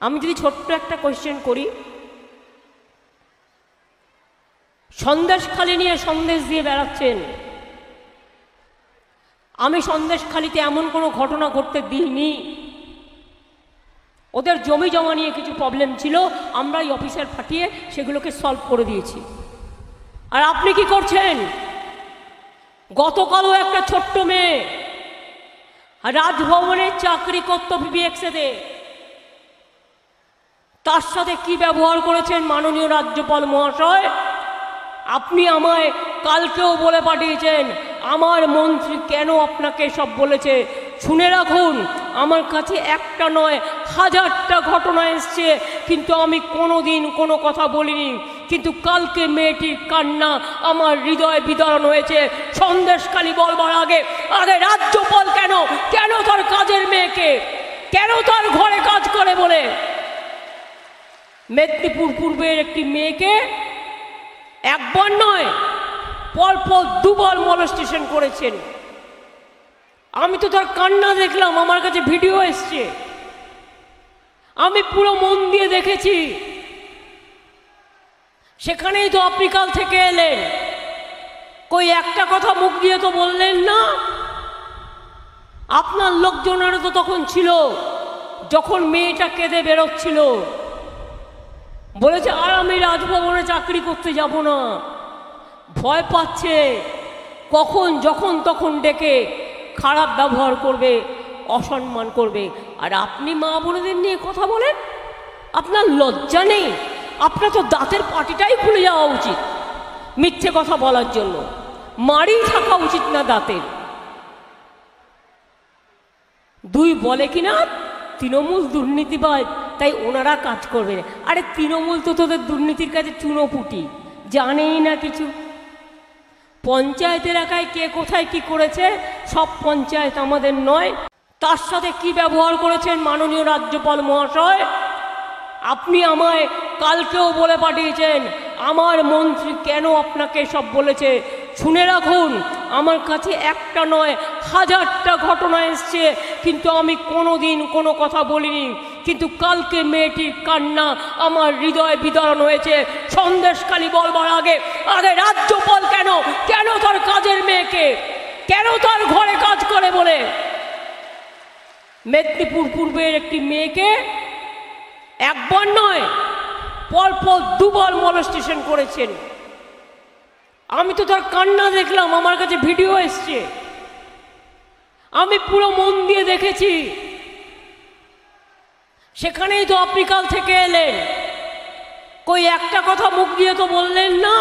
আমি যদি ছোট্ট একটা কোয়েশ্চেন করি সন্দেশ খালি নিয়ে সন্দেশ দিয়ে বেড়াচ্ছেন। আমি সন্দেশখালিতে এমন কোনো ঘটনা ঘটতে দিইনি। ওদের জমি জমা নিয়ে কিছু প্রবলেম ছিল, আমরা এই অফিসার ফাটিয়ে সেগুলোকে সলভ করে দিয়েছি। আর আপনি কি করছেন? গতকালও একটা ছোট্ট মেয়ে রাজভবনে চাকরি করতো বিবিএক্সেতে তার সাথে কি ব্যবহার করেছেন মাননীয় রাজ্যপাল মহাশয়? আপনি আমায় কালকেও বলে পাঠিয়েছেন, আমার মন্ত্রী কেন আপনাকে সব বলেছে? শুনে রাখুন, আমার কাছে একটা নয়, হাজারটা ঘটনা এসছে, কিন্তু আমি কোনো দিন কোনো কথা বলিনি। কিন্তু কালকে মেয়েটির কান্না আমার হৃদয় বিদরণ হয়েছে। সন্দেশখালি বলবার আগে আগে রাজ্যপাল কেন কেন তার কাজের মেয়েকে, কেন তার ঘরে কাজ করে বলে? মেদিনীপুর পূর্বের একটি মেয়েকে একবার নয় পরপর দুবার মলস্টেশন করেছেন। আমি তো তার কান্না দেখলাম, আমার কাছে ভিডিও এসছে। আমি পুরো মন দিয়ে দেখেছি। সেখানেই তো আপনি কাল থেকে এলেন। কই, একটা কথা মুখ দিয়ে তো বললেন না? আপনার লোকজনেরও তো তখন ছিল, যখন মেয়েটা কেঁদে বেরোচ্ছিল। বলেছে, আর আমি রাজভবনে চাকরি করতে যাব না। ভয় পাচ্ছে। কখন, যখন, তখন ডেকে খারাপ ব্যবহার করবে, অসম্মান করবে। আর আপনি মা বোনেদের নিয়ে কথা বলেন। আপনার লজ্জা নেই। আপনার তো দাঁতের পাটিটাই খুলে যাওয়া উচিত মিথ্যে কথা বলার জন্য। মারি থাকা উচিত না দাঁতের। দুই বলে কিনা? তৃণমূল দুর্নীতিবাদ তাই ওনারা কাজ করবে আরে তৃণমূল তো তোদের দুর্নীতির কাছে চুনোপুটি। জানেই না কিছু। পঞ্চায়েত এলাকায় কে কোথায় কি করেছে, সব পঞ্চায়েত আমাদের নয়। তার সাথে কি ব্যবহার করেছেন মাননীয় রাজ্যপাল মহাশয়? আপনি আমায় কালকেও বলে পাঠিয়েছেন, আমার মন্ত্রী কেন আপনাকে সব বলেছে? শুনে রাখুন আমার কাছে একটা নয়, হাজারটা ঘটনা এসছে, কিন্তু আমি কোনো দিন কোনো কথা বলিনি। কিন্তু কালকে মেয়েটির কান্না আমার হৃদয় বিতরণ হয়েছে। সন্দেশখালি বলবার আগে আগে রাজ্যপাল কেন? কেন তার কাজের মেয়েকে? কেন তার ঘরে কাজ করে বলে? মেদিনীপুর পূর্বের একটি মেয়েকে একবার নয়, পরপর দুবার মলস্টেশন করেছেন। আমি তো তার কান্না দেখলাম, আমার কাছে ভিডিও এসছে। আমি পুরো মন দিয়ে দেখেছি। সেখানেই তো আপনি কাল থেকে এলেন। কই একটা কথা মুখ দিয়ে তো বললেন না?